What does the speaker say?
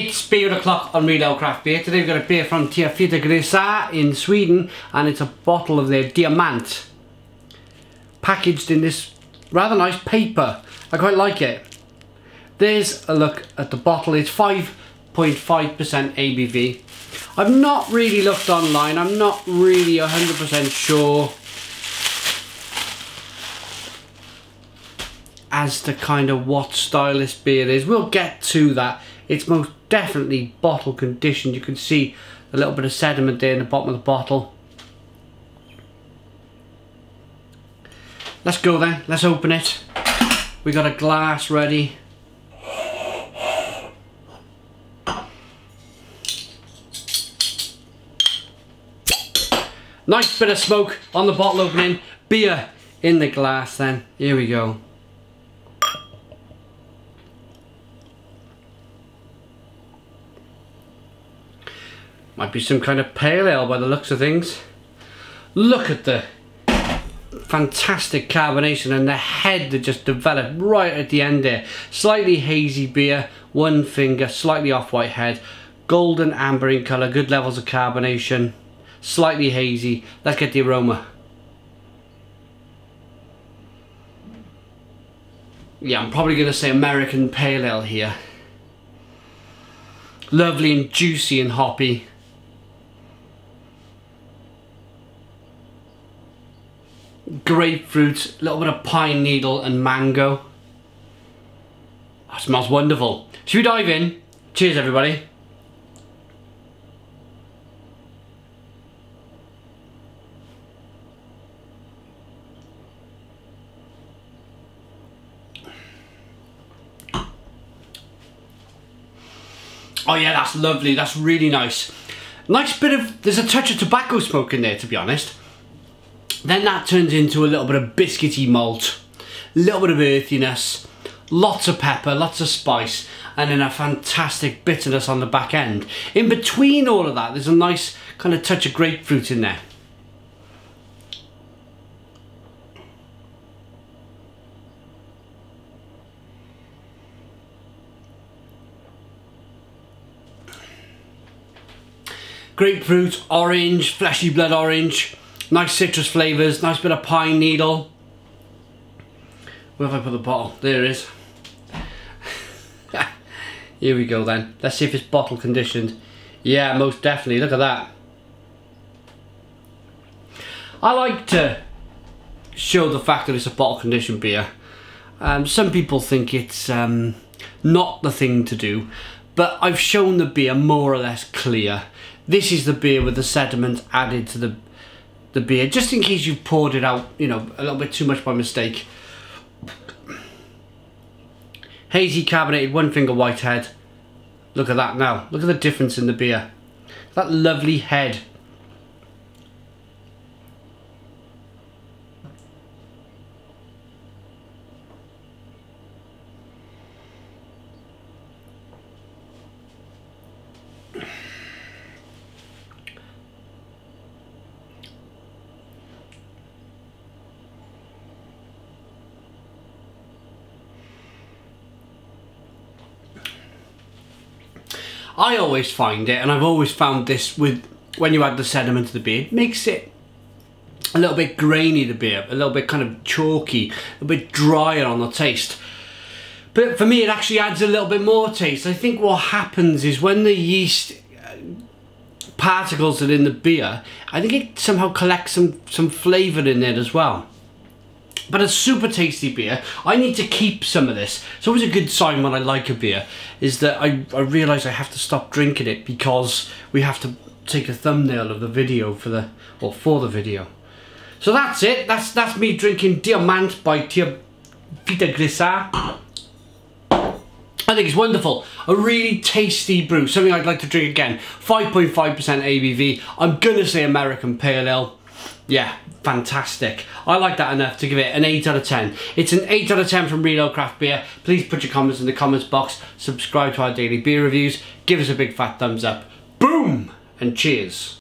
It's beer o'clock on Real Ale Craft Beer. Today we've got a beer from Två Feta Grisar in Sweden and it's a bottle of their Diamant. Packaged in this rather nice paper. I quite like it. There's a look at the bottle. It's 5.5% ABV. I've not really looked online. I'm not really 100% sure as to kind of what style this beer is. We'll get to that. It's most definitely bottle conditioned. You can see a little bit of sediment there in the bottom of the bottle. Let's go then. Let's open it. We got a glass ready. Nice bit of smoke on the bottle opening. Beer in the glass then. Here we go. Might be some kind of pale ale by the looks of things. Look at the fantastic carbonation and the head that just developed right at the end there. Slightly hazy beer, one finger, slightly off-white head, golden amber in colour, good levels of carbonation, slightly hazy. Let's get the aroma. Yeah, I'm probably going to say American Pale Ale here. Lovely and juicy and hoppy. Grapefruit, a little bit of pine needle and mango. That smells wonderful. Should we dive in? Cheers everybody. Oh yeah, that's lovely. That's really nice. Nice bit of, there's a touch of tobacco smoke in there to be honest. Then that turns into a little bit of biscuity malt, a little bit of earthiness, lots of pepper, lots of spice, and then a fantastic bitterness on the back end. In between all of that, there's a nice kind of touch of grapefruit in there. Grapefruit, orange, fleshy blood orange, Nice citrus flavours, nice bit of pine needle. Where have I put the bottle? There it is. Here we go then. Let's see if it's bottle conditioned. Yeah, most definitely. Look at that. I like to show the fact that it's a bottle conditioned beer. Um, some people think it's um, not the thing to do, but I've shown the beer more or less clear. This is the beer with the sediment added to the the beer, just in case you've poured it out, you know, a little bit too much by mistake. Hazy carbonated one finger white head. Look at that now. Look at the difference in the beer. That lovely head. I always find it, and I've always found this with when you add the sediment to the beer, makes it a little bit grainy, the beer, a little bit kind of chalky, a bit drier on the taste. But for me, it actually adds a little bit more taste. I think what happens is when the yeast uh, particles are in the beer, I think it somehow collects some, some flavour in it as well. But a super tasty beer. I need to keep some of this. It's always a good sign when I like a beer is that I, I realise I have to stop drinking it because we have to take a thumbnail of the video for the or for the video. So that's it. That's that's me drinking Diamant by Två Feta Grisar. I think it's wonderful. A really tasty brew. Something I'd like to drink again. 5.5% ABV. I'm gonna say American Pale Ale yeah, fantastic. I like that enough to give it an 8 out of 10. It's an 8 out of 10 from Real Ale Craft Beer. Please put your comments in the comments box, subscribe to our daily beer reviews, give us a big fat thumbs up. Boom! And cheers.